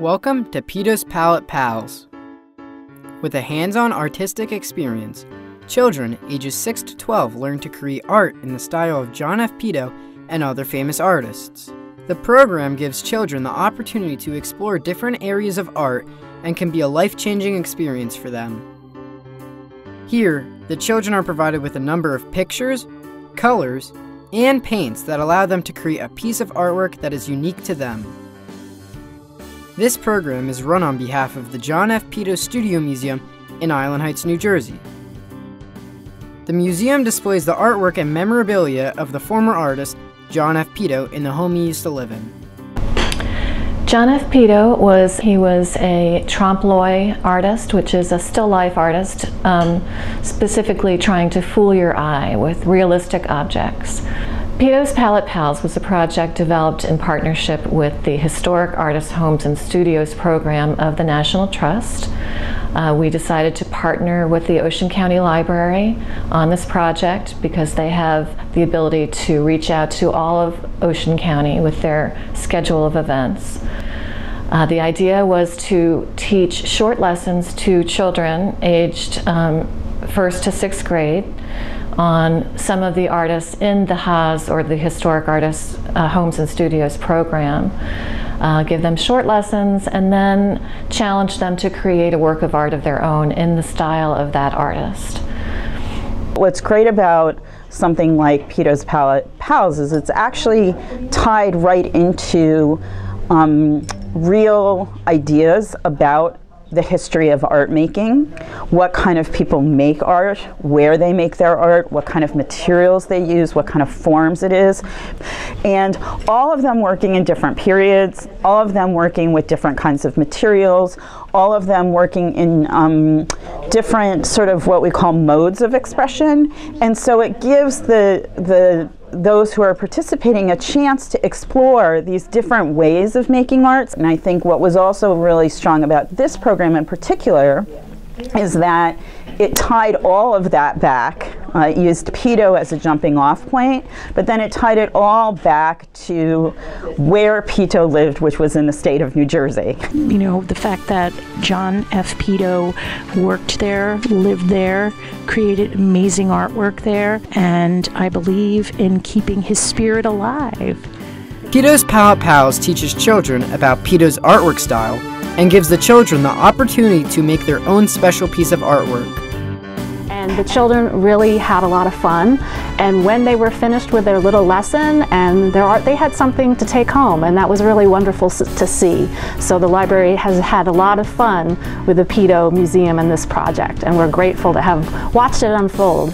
Welcome to Peto's Palette Pals. With a hands on artistic experience, children ages 6 to 12 learn to create art in the style of John F. Peto and other famous artists. The program gives children the opportunity to explore different areas of art and can be a life changing experience for them. Here, the children are provided with a number of pictures, colors, and paints that allow them to create a piece of artwork that is unique to them. This program is run on behalf of the John F. Peto Studio Museum in Island Heights, New Jersey. The museum displays the artwork and memorabilia of the former artist John F. Peto in the home he used to live in. John F. Peto was he was a trompe l'oeil artist, which is a still life artist, um, specifically trying to fool your eye with realistic objects. Peto's Palette Pals was a project developed in partnership with the Historic Artists Homes and Studios program of the National Trust. Uh, we decided to partner with the Ocean County Library on this project because they have the ability to reach out to all of Ocean County with their schedule of events. Uh, the idea was to teach short lessons to children aged um, first to sixth grade on some of the artists in the HAS or the Historic Artists uh, Homes and Studios program uh, give them short lessons, and then challenge them to create a work of art of their own in the style of that artist. What's great about something like Palette Pals is it's actually tied right into um, real ideas about the history of art making, what kind of people make art, where they make their art, what kind of materials they use, what kind of forms it is, and all of them working in different periods, all of them working with different kinds of materials, all of them working in um, different sort of what we call modes of expression, and so it gives the the those who are participating a chance to explore these different ways of making arts. And I think what was also really strong about this program in particular is that it tied all of that back. Uh, used Peto as a jumping off point, but then it tied it all back to where Peto lived, which was in the state of New Jersey. You know, the fact that John F. Peto worked there, lived there, created amazing artwork there, and I believe in keeping his spirit alive. Peto's Palette Pals teaches children about Peto's artwork style and gives the children the opportunity to make their own special piece of artwork. And the children really had a lot of fun. And when they were finished with their little lesson and their art, they had something to take home. And that was really wonderful to see. So the library has had a lot of fun with the Peto Museum and this project. And we're grateful to have watched it unfold.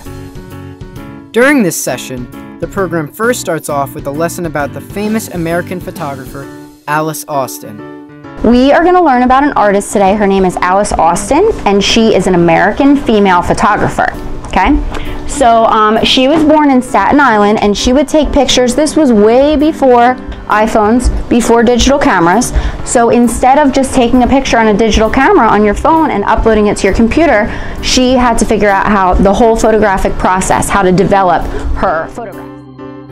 During this session, the program first starts off with a lesson about the famous American photographer, Alice Austen. We are going to learn about an artist today. Her name is Alice Austen, and she is an American female photographer. Okay? So um, she was born in Staten Island, and she would take pictures. This was way before iPhones, before digital cameras. So instead of just taking a picture on a digital camera on your phone and uploading it to your computer, she had to figure out how the whole photographic process, how to develop her photograph.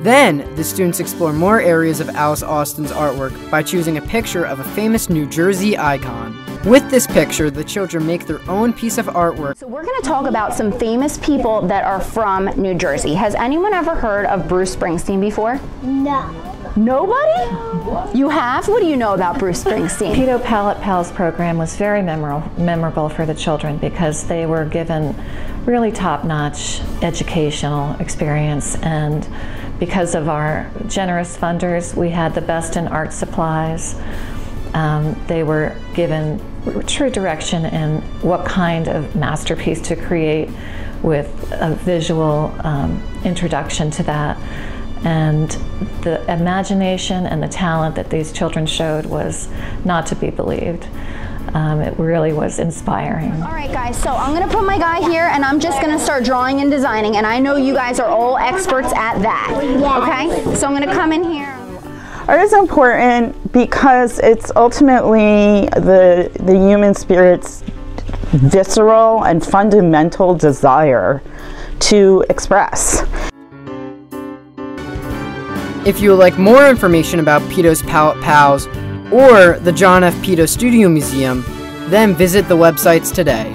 Then, the students explore more areas of Alice Austen's artwork by choosing a picture of a famous New Jersey icon. With this picture, the children make their own piece of artwork. So we're going to talk about some famous people that are from New Jersey. Has anyone ever heard of Bruce Springsteen before? No. Nobody? You have? What do you know about Bruce Springsteen? Peto Palette Pals program was very memorable, memorable for the children because they were given really top-notch educational experience and because of our generous funders, we had the best in art supplies. Um, they were given true direction in what kind of masterpiece to create with a visual um, introduction to that. And the imagination and the talent that these children showed was not to be believed. Um, it really was inspiring. All right, guys, so I'm going to put my guy here and I'm just going to start drawing and designing. And I know you guys are all experts at that. Okay? So I'm going to come in here. Art is important because it's ultimately the, the human spirit's visceral and fundamental desire to express. If you would like more information about Peto's Palette Pals, or the John F. Peto Studio Museum, then visit the websites today.